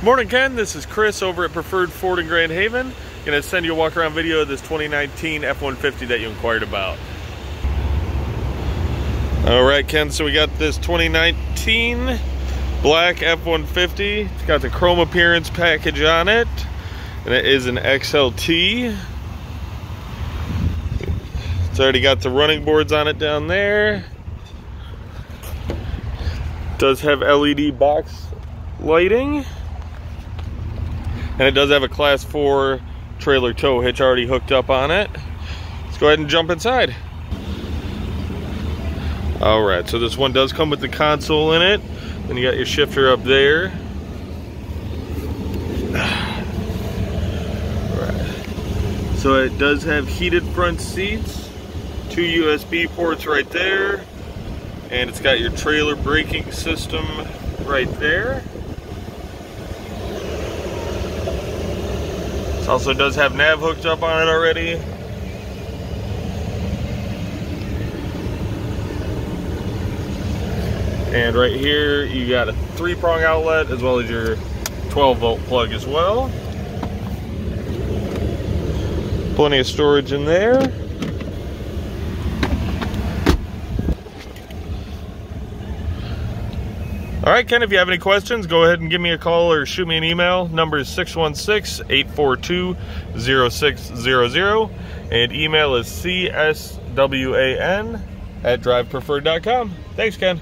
Morning, Ken. This is Chris over at Preferred Ford in Grand Haven. Gonna send you a walk around video of this 2019 F-150 that you inquired about. All right, Ken, so we got this 2019 black F-150. It's got the chrome appearance package on it, and it is an XLT. It's already got the running boards on it down there. Does have LED box lighting. And it does have a class 4 trailer tow hitch already hooked up on it. Let's go ahead and jump inside. All right, so this one does come with the console in it. Then you got your shifter up there. So it does have heated front seats, two USB ports right there, and it's got your trailer braking system right there. Also does have nav hooked up on it already. And right here, you got a three prong outlet as well as your 12 volt plug as well. Plenty of storage in there. All right, Ken, if you have any questions, go ahead and give me a call or shoot me an email. Number is 616-842-0600. And email is cswan at drivepreferred.com. Thanks, Ken.